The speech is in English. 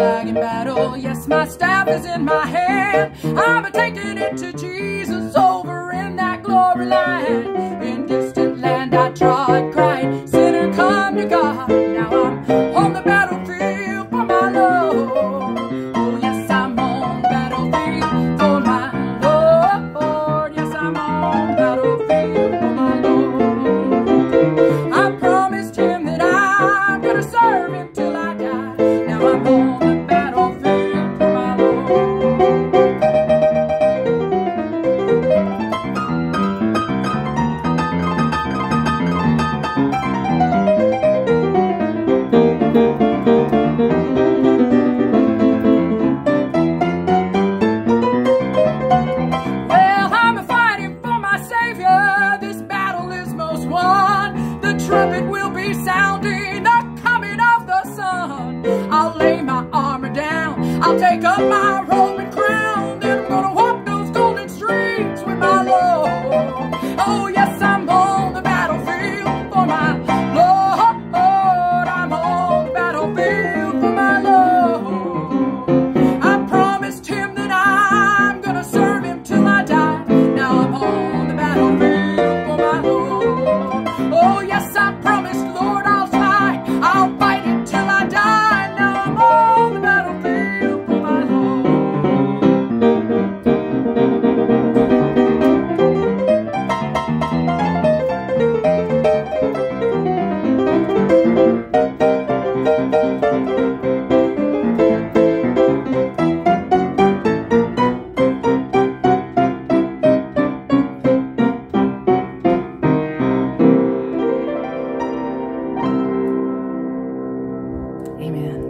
flag in battle. Yes, my staff is in my hand. I'm taking it to Jesus. trumpet will be sounding the coming of the Son. I'll lay my armor down. I'll take up my Roman crown. Amen.